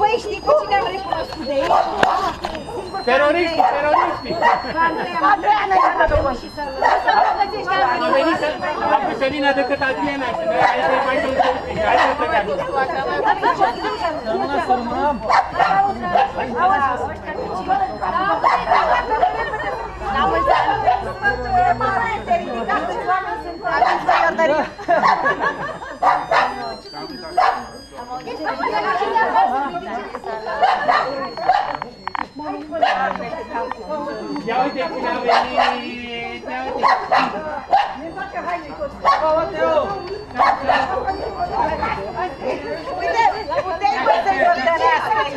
Păi știi pe cine am recunoscut de aici? Teroriștii, teroriștii! Andreea ne iară pe voi! Să vă găsești Andreea! Am venit să la Cătălina decât Adriana și noi aici mai sunt teroriști. Hai să plecăm! Să nu ne sărmăm! Auzi, ăștia mici! La mulți ani! E mare, te ridicat, toți oamenii sunt atunci pe iordărie! Am auzit! Ia uite cine a venit! Ia uite! Ne face haine tot! Uite, puteai mă să-i hotărească ei!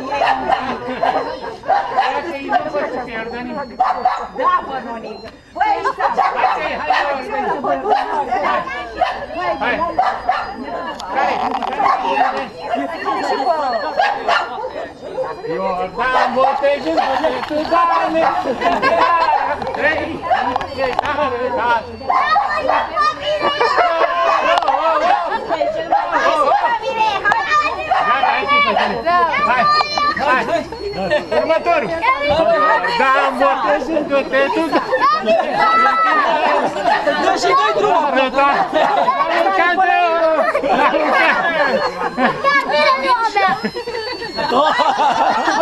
Dacă ei nu pot să fie organic. Da, bă, Noni! Băi, să... Hai, hai, hai! Hai! Care? Care? Iordan! Următorul! Da, am Não, não, não, não, não, não, não, não, não,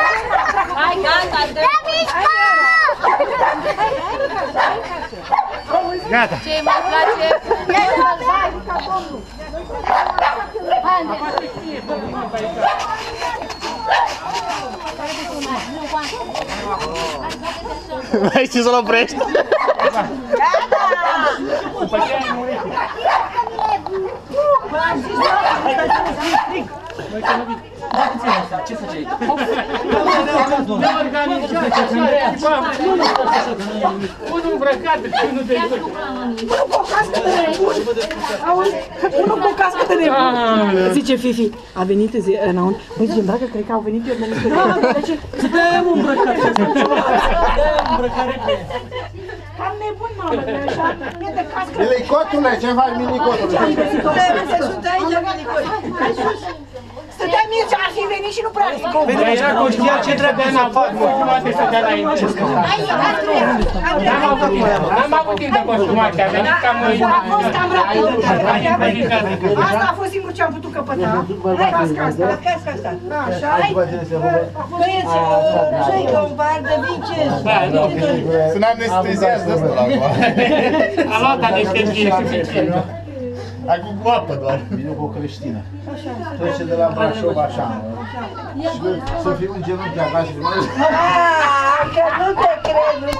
Gata. Ce é mă place? Mai știi să-l oprești? Gata! După ce ai murit. Hai, hai, hai, hai, hai, hai, hai, hai, hai, hai, hai, hai, hai, hai, hai, Ce făceai? Ne nu Nu mă stați așa că nu Unul îmbrăcat, unul de tot. Unul cu o cască de nebun. Unul cu o cască de nebun. Zice Fifi, a venit zi, înaun. Băi, zice, dragă, cred că au venit eu. Să dăm îmbrăcare. Dăm îmbrăcare cu Cam nebun, mamă, că așa, e de cască. Milicotule, ce faci, milicotule? Milicotule, să sunt aici, milicotule. Hai sus. Mircea ar fi venit și nu prea ar fi Pentru că era conștient ce trebuia să fac, mă. Nu să dea la intestă. N-am avut timp, n-am avut timp de consumație, a venit cam... Da, a fost cam rapid. Asta a fost singurul ce am putut căpăta. Casca asta, casca asta. Așa, hai. Băieți, joică un bar de vin ce... Să n-am nesteziază ăsta la acolo. A luat anestezie suficient. Acum cu apă doar. Vine cu o creștină. Așa. Trece de la Brașov așa. Să fiu în genunchi acasă. Ah, că nu te cred.